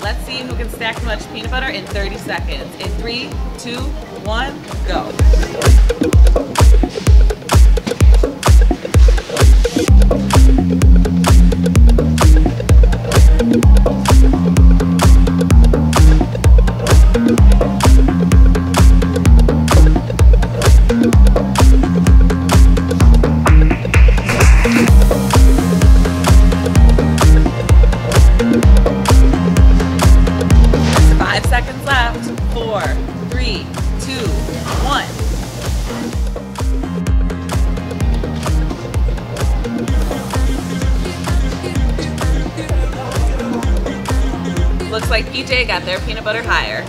Let's see who can stack much peanut butter in 30 seconds. In three, two, one, go. Left. Four, three, two, one. Looks like PJ got their peanut butter higher.